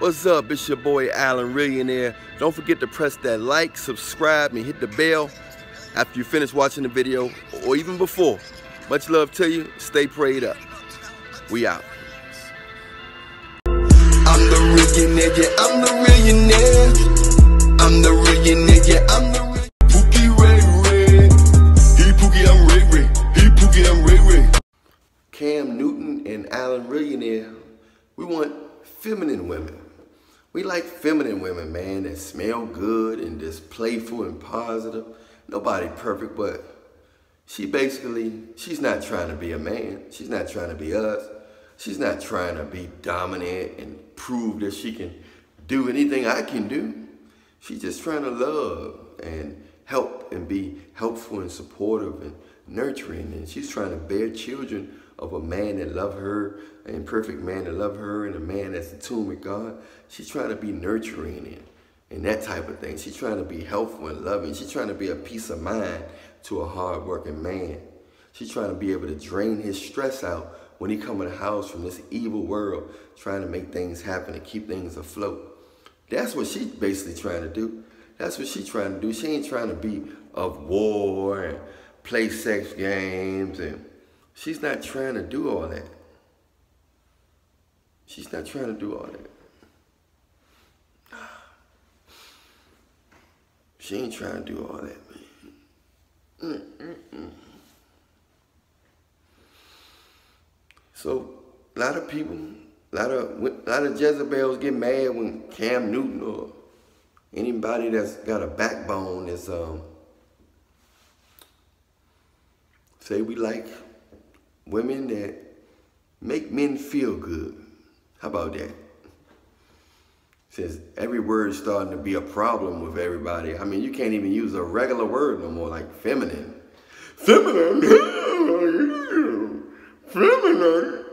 What's up? It's your boy Allan Reallionaire. Don't forget to press that like, subscribe, and hit the bell after you finish watching the video or even before. Much love to you. Stay prayed up. We out. I'm the nigga, I'm the real I'm the nigga, I'm the Pookie Ray Ray. He Pookie, I'm Ray Ray. He Pookie, I'm Ray Ray. Cam Newton and Allan Reallionaire, we want feminine women. We like feminine women, man, that smell good and just playful and positive. Nobody perfect, but she basically, she's not trying to be a man. She's not trying to be us. She's not trying to be dominant and prove that she can do anything I can do. She's just trying to love and help and be helpful and supportive and nurturing. And she's trying to bear children of a man that love her, an imperfect man that love her, and a man that's in tune with God. She's trying to be nurturing and, and that type of thing. She's trying to be helpful and loving. She's trying to be a peace of mind to a hardworking man. She's trying to be able to drain his stress out when he come in the house from this evil world, trying to make things happen and keep things afloat. That's what she's basically trying to do. That's what she's trying to do. She ain't trying to be of war and play sex games and She's not trying to do all that. She's not trying to do all that. She ain't trying to do all that, man. So, a lot of people, a lot of, a lot of Jezebels get mad when Cam Newton or anybody that's got a backbone is, um, say we like women that make men feel good. How about that? Since every word is starting to be a problem with everybody. I mean, you can't even use a regular word no more, like feminine. Feminine? feminine?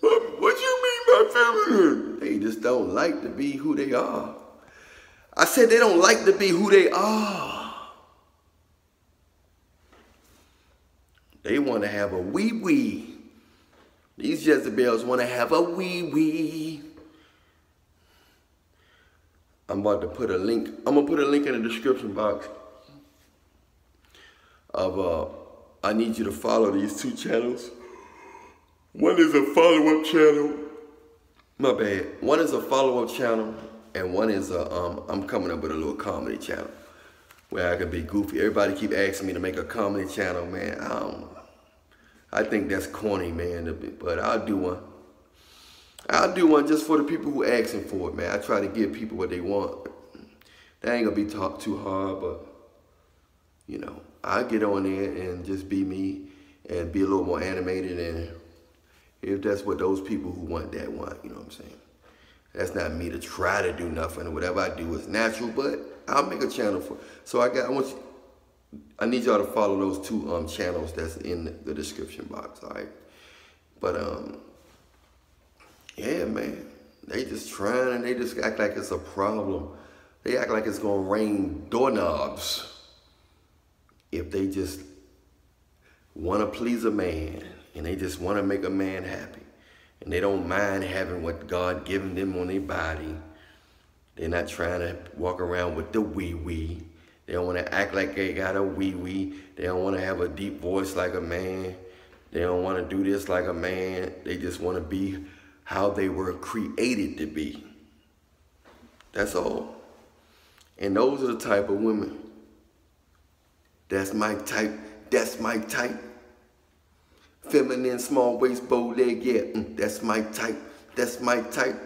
What, what you mean by feminine? They just don't like to be who they are. I said they don't like to be who they are. They want to have a wee wee. These Jezebels want to have a wee wee. I'm about to put a link. I'm gonna put a link in the description box of uh I need you to follow these two channels. One is a follow-up channel. My bad. One is a follow-up channel and one is a um I'm coming up with a little comedy channel where I can be goofy. Everybody keep asking me to make a comedy channel, man. I don't, I think that's corny, man, but I'll do one. I'll do one just for the people who asking for it, man. I try to give people what they want. That ain't gonna be talked too hard, but you know, i get on there and just be me and be a little more animated and if that's what those people who want that want, you know what I'm saying? That's not me to try to do nothing. Whatever I do is natural, but I'll make a channel for. So I got. I want you. I need y'all to follow those two um channels that's in the description box. All right. But um. Yeah, man. They just trying and they just act like it's a problem. They act like it's gonna rain doorknobs if they just want to please a man and they just want to make a man happy and they don't mind having what God given them on their body. They're not trying to walk around with the wee wee. They don't want to act like they got a wee wee. They don't want to have a deep voice like a man. They don't want to do this like a man. They just want to be how they were created to be. That's all. And those are the type of women. That's my type. That's my type. Feminine, small waist, bow leg, yeah, mm, that's my type. That's my type.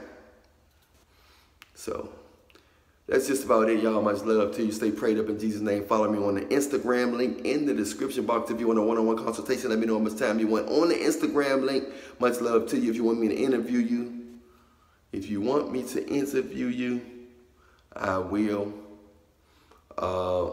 So, that's just about it, y'all. Much love to you. Stay prayed up in Jesus' name. Follow me on the Instagram link in the description box. If you want a one-on-one -on -one consultation, let me know how much time you want on the Instagram link. Much love to you. If you want me to interview you, if you want me to interview you, I will. Uh,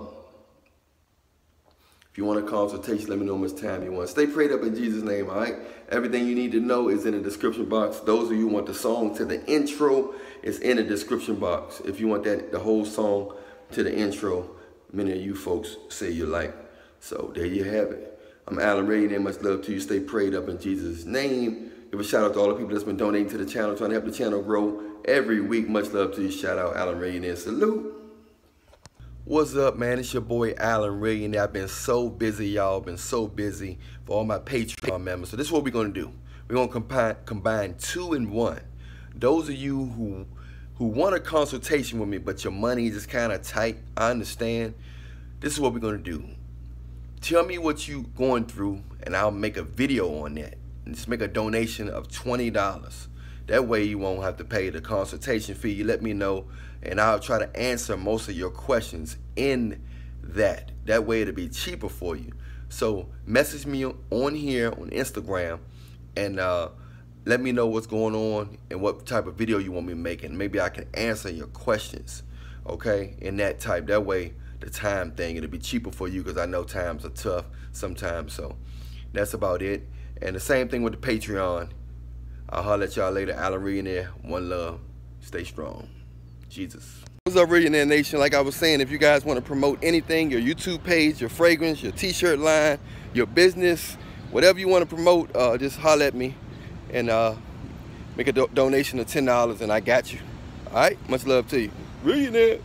if you want a consultation, let me know how much time you want. Stay prayed up in Jesus' name, all right? Everything you need to know is in the description box. Those of you want the song to the intro, it's in the description box. If you want that the whole song to the intro, many of you folks say you like. So there you have it. I'm Allan Ray, and much love to you. Stay prayed up in Jesus' name. Give a shout out to all the people that's been donating to the channel, trying to help the channel grow every week. Much love to you. Shout out Allan Reallionaire. Salute. What's up, man? It's your boy Allan Reallionaire. I've been so busy, y'all. Been so busy for all my Patreon members. So this is what we're gonna do. We're gonna combine combine two and one. Those of you who who want a consultation with me, but your money is just kind of tight, I understand. This is what we're gonna do. Tell me what you going through, and I'll make a video on that. And just make a donation of $20. That way you won't have to pay the consultation fee. You let me know, and I'll try to answer most of your questions in that. That way it'll be cheaper for you. So message me on here on Instagram, and uh, let me know what's going on and what type of video you want me making. Maybe I can answer your questions, okay, in that type. That way, the time thing, it'll be cheaper for you because I know times are tough sometimes. So that's about it. And the same thing with the Patreon. I'll holler at y'all later. Allan Reallionaire, one love. Stay strong. Jesus. What's up, Reallionaire Nation? Like I was saying, if you guys want to promote anything, your YouTube page, your fragrance, your t-shirt line, your business, whatever you want to promote, uh, just holler at me and uh, make a do donation of $10 and I got you. All right? Much love to you. Reallionaire.